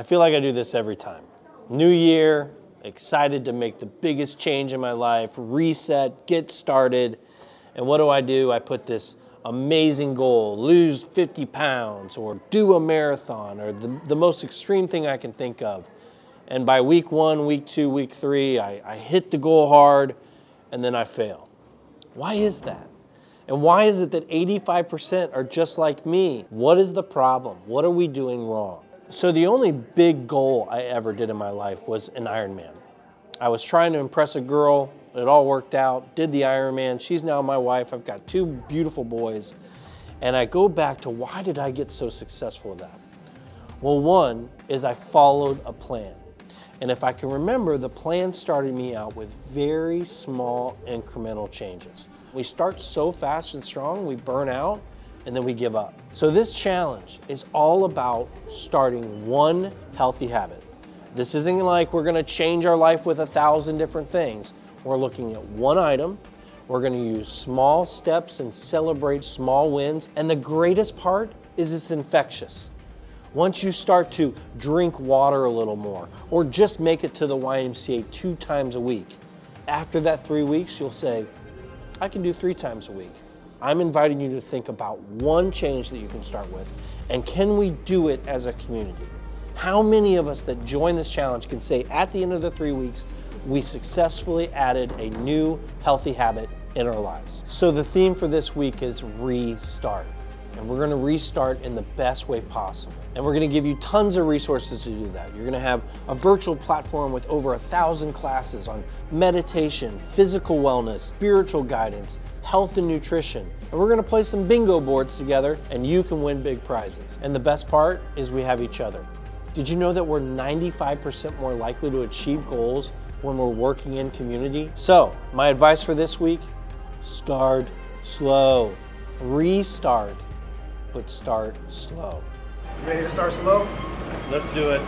I feel like I do this every time. New year, excited to make the biggest change in my life, reset, get started. And what do I do? I put this amazing goal, lose 50 pounds or do a marathon or the, the most extreme thing I can think of. And by week one, week two, week three, I, I hit the goal hard and then I fail. Why is that? And why is it that 85% are just like me? What is the problem? What are we doing wrong? So the only big goal I ever did in my life was an Ironman. I was trying to impress a girl. It all worked out. Did the Ironman. She's now my wife. I've got two beautiful boys. And I go back to why did I get so successful with that? Well, one is I followed a plan. And if I can remember, the plan started me out with very small incremental changes. We start so fast and strong, we burn out, and then we give up. So this challenge is all about starting one healthy habit. This isn't like we're gonna change our life with a thousand different things. We're looking at one item, we're gonna use small steps and celebrate small wins. And the greatest part is it's infectious. Once you start to drink water a little more, or just make it to the YMCA two times a week, after that three weeks, you'll say, I can do three times a week. I'm inviting you to think about one change that you can start with, and can we do it as a community? How many of us that join this challenge can say at the end of the three weeks, we successfully added a new healthy habit in our lives? So the theme for this week is restart. And we're gonna restart in the best way possible. And we're gonna give you tons of resources to do that. You're gonna have a virtual platform with over a thousand classes on meditation, physical wellness, spiritual guidance, health and nutrition. And we're gonna play some bingo boards together and you can win big prizes. And the best part is we have each other. Did you know that we're 95% more likely to achieve goals when we're working in community? So, my advice for this week start slow, restart, but start slow. Ready to start slow? Let's do it.